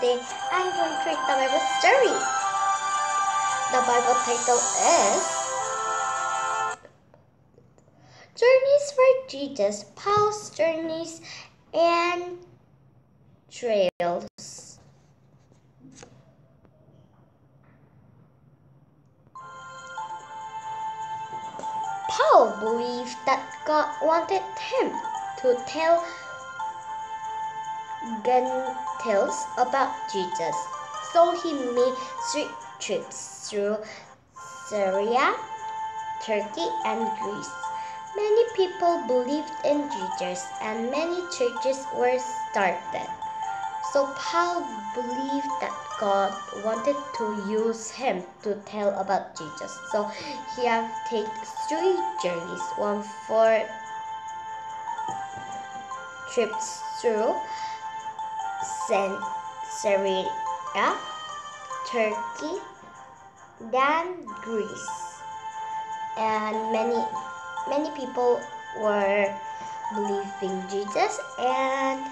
today I'm going to read the Bible story. The Bible title is Journeys for Jesus, Paul's Journeys and Trails. Paul believed that God wanted him to tell Gentiles about Jesus. So he made three trips through Syria, Turkey, and Greece. Many people believed in Jesus and many churches were started. So Paul believed that God wanted to use him to tell about Jesus. So he have take three journeys, one for trips through Syria, Turkey, then Greece. And many many people were believing Jesus and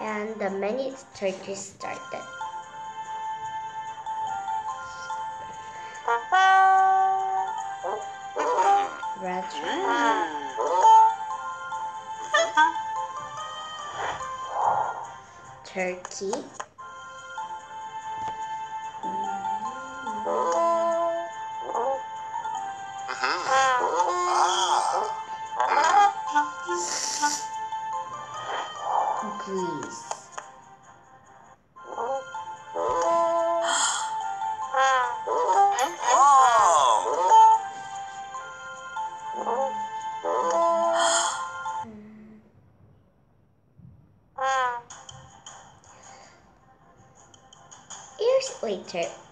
and the many churches started. Turkey. Greece. Years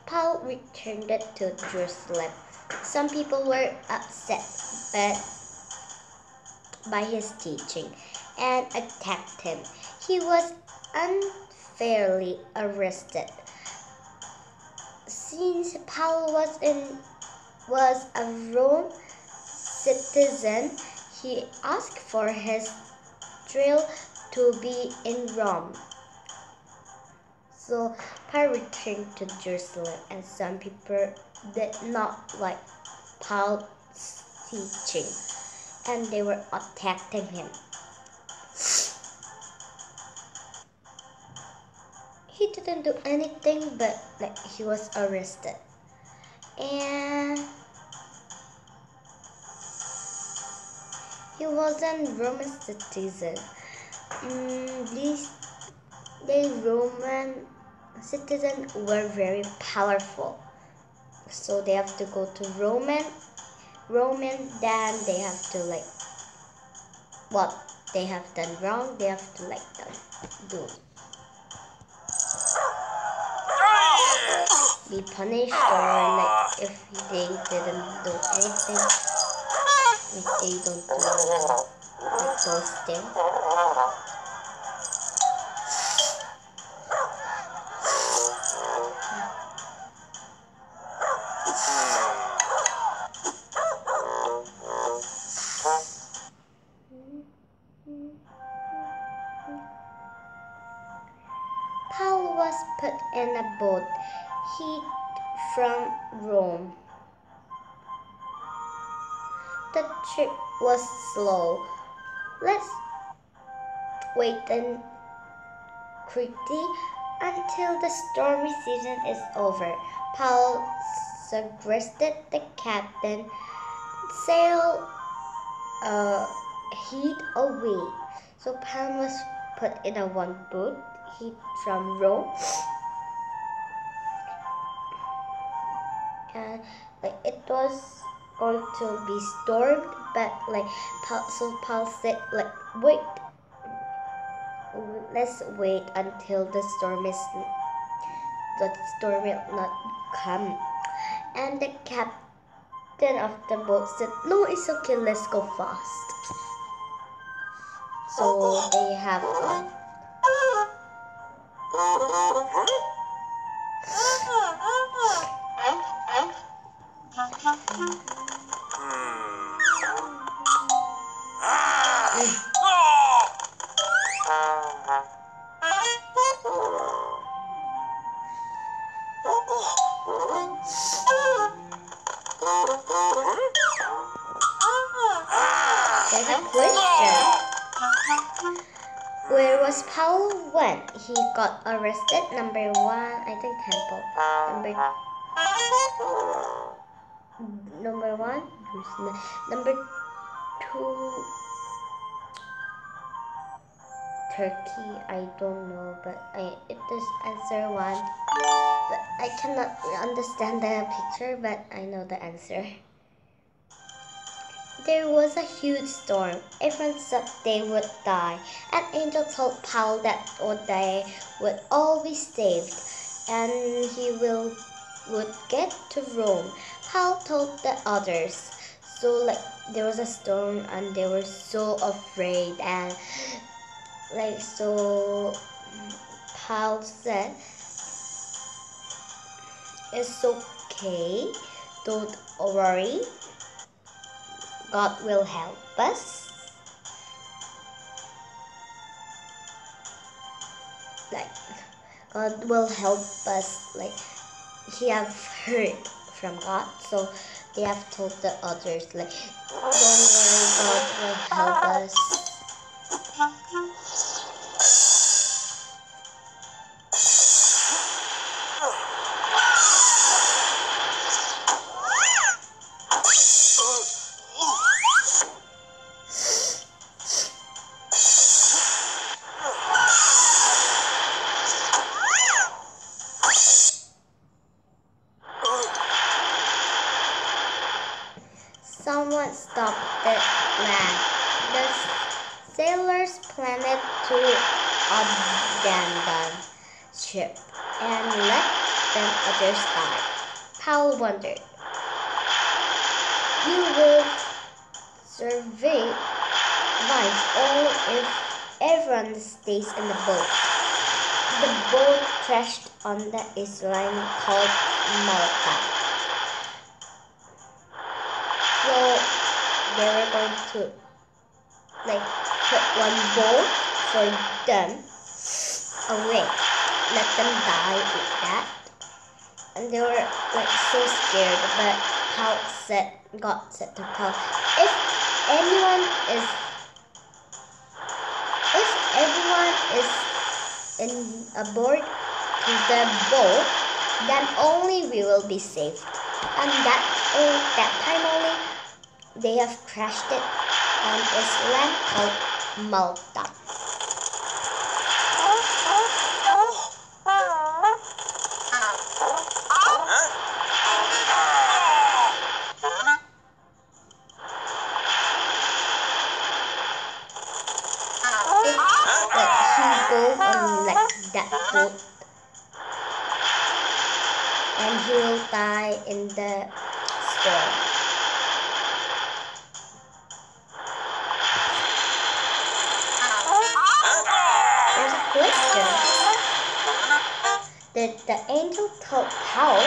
Paul returned to Jerusalem. Some people were upset by his teaching and attacked him. He was unfairly arrested. Since Paul was in was a Rome citizen, he asked for his trial to be in Rome. So Paul returned to Jerusalem, and some people did not like Paul's teaching, and they were attacking him. He didn't do anything, but like he was arrested, and he wasn't Roman citizen. Mm, these the Roman citizens were very powerful. So they have to go to Roman Roman then they have to like what they have done wrong they have to like done, do be punished or like if they didn't do anything if they don't do like those things The trip was slow. Let's wait in Crete until the stormy season is over. Paul suggested the captain sail uh, heat away. So Paul was put in a one boat heat from Rome. And like it was going to be stormed, but like so Paul said like wait, let's wait until the storm is the storm will not come. And the captain of the boat said, no, it's okay, let's go fast. So they have. Where was Paul when he got arrested? Number one, I think temple. Number number one, number two. Turkey. I don't know, but I it is answer one. But I cannot understand the picture, but I know the answer. There was a huge storm. Everyone thought they would die. An angel told Paul that they would all be saved, and he will would get to Rome. Paul told the others. So like there was a storm, and they were so afraid, and like so. Paul said, "It's okay. Don't worry." God will help us. Like God will help us. Like he have heard from God, so they have told the others like, don't worry, God will help us. Stopped the land. The sailors planned to abandon ship and let them others die. Paul wondered, You will survive all if everyone stays in the boat. The boat crashed on the island called Malta. So they were going to like put one boat for them away, let them die with that. And they were like so scared, but Paul said, God said to Paul, if anyone is, if everyone is in a aboard to the boat, then only we will be saved. And that oh, that time only, they have crashed it on island called Malta. And he will die in the storm. Angel told Paul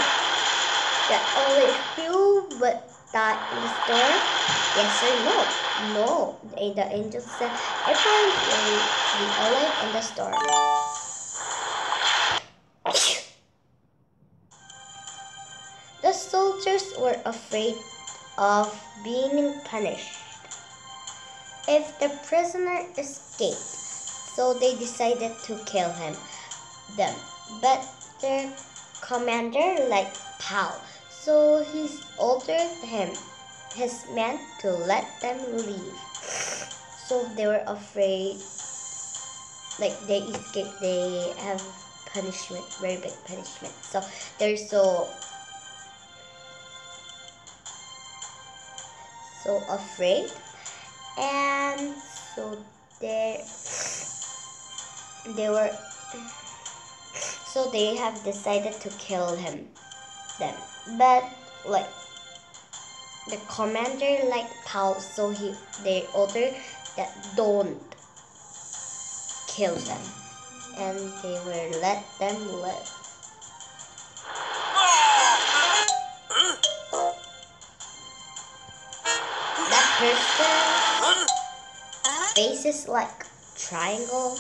that only few would die in the storm? Yes or no? No. The the angel said everyone will be alive in the storm. The soldiers were afraid of being punished if the prisoner escaped, so they decided to kill him. Them, but their commander like Paul, so he ordered him, his men, to let them leave. So they were afraid, like they escaped, they have punishment, very big punishment. So they're so so afraid and so they they were so they have decided to kill him them. But like the commander like Paul so he they ordered that don't kill them. And they will let them live. That person face is like triangle.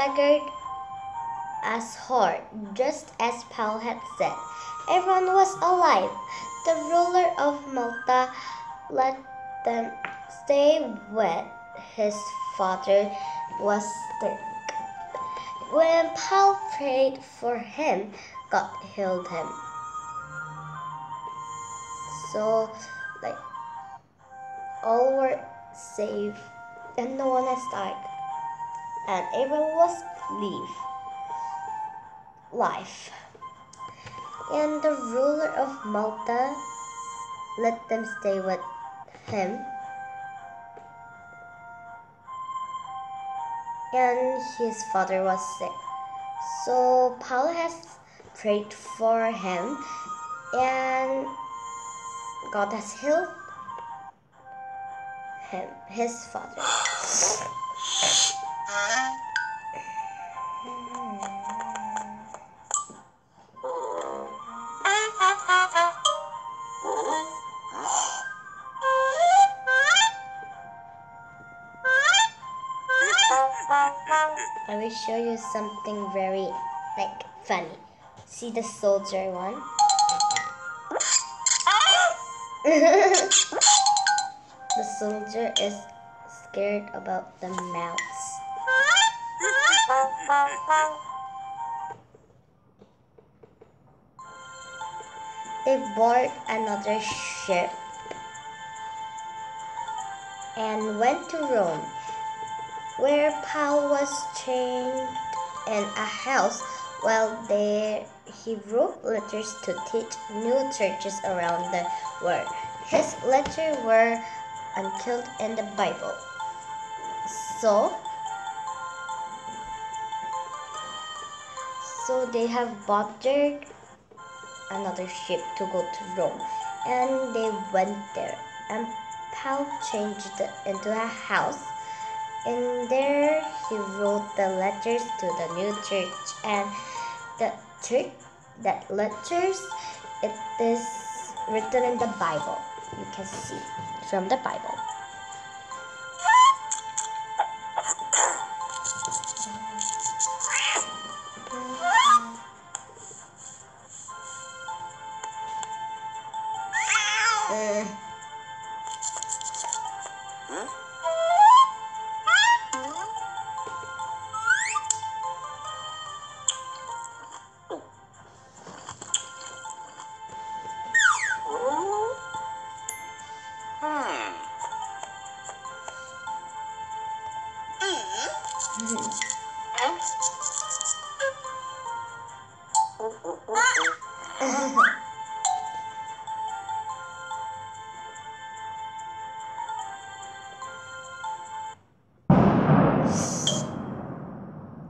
Staggered as hard, just as Paul had said. Everyone was alive. The ruler of Malta let them stay when his father was sick. When Paul prayed for him, God healed him. So, like, all were saved and no one has died. And everyone was live life. And the ruler of Malta let them stay with him. And his father was sick. So Paul has prayed for him and God has healed him, his father. I will show you something very like funny. See the soldier one? the soldier is scared about the mouse. They boarded another ship and went to Rome, where Paul was chained in a house. While there, he wrote letters to teach new churches around the world. His letters were unkilled in the Bible. So, so they have boarded another ship to go to Rome, and they went there. And Paul changed it into a house. In there, he wrote the letters to the new church, and the church that letters it is written in the Bible. You can see from the Bible. Uh,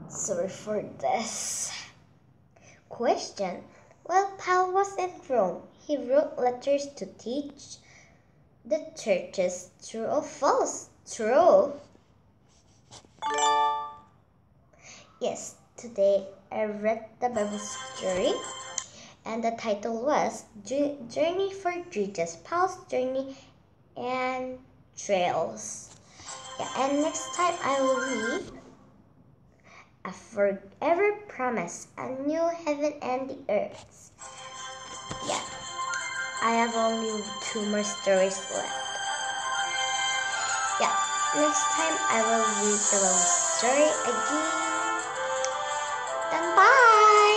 Sorry for this. Question. While Paul was in Rome, he wrote letters to teach the churches true or false. True. Yes, today I read the Bible story and the title was Journey for Jesus, Paul's Journey and Trails. Yeah, and next time I will read a forever promise, a new heaven and the earth. Yeah, I have only two more stories left. Yeah, next time I will read the Bible story again and bye.